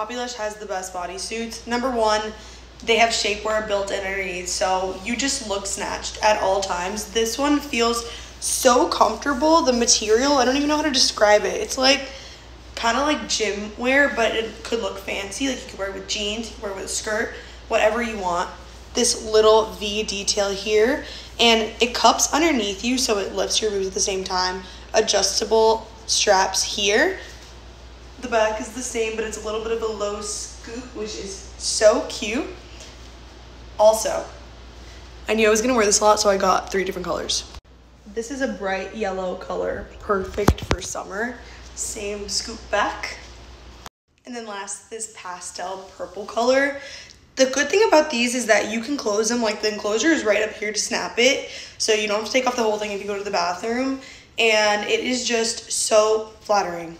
Popilush has the best bodysuits. Number one, they have shapewear built in underneath, so you just look snatched at all times. This one feels so comfortable. The material, I don't even know how to describe it. It's like kind of like gym wear, but it could look fancy. Like you could wear it with jeans, you could wear it with a skirt, whatever you want. This little V detail here, and it cups underneath you so it lifts your boobs at the same time. Adjustable straps here. The back is the same, but it's a little bit of a low scoop, which is so cute. Also, I knew I was gonna wear this a lot, so I got three different colors. This is a bright yellow color, perfect for summer. Same scoop back. And then last, this pastel purple color. The good thing about these is that you can close them, like the enclosure is right up here to snap it. So you don't have to take off the whole thing if you go to the bathroom. And it is just so flattering.